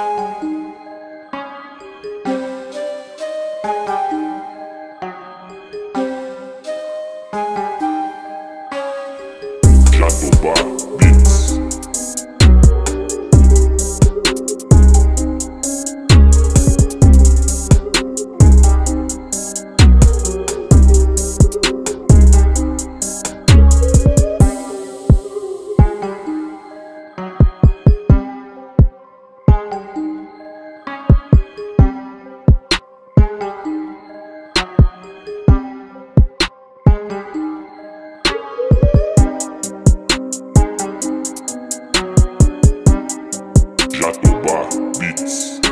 Jatuh Beats.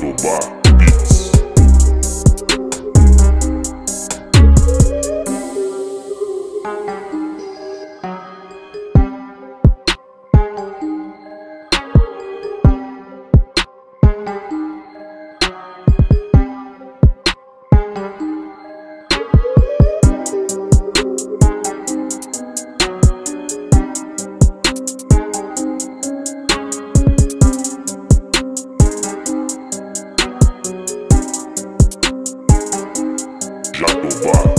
Dubai. What?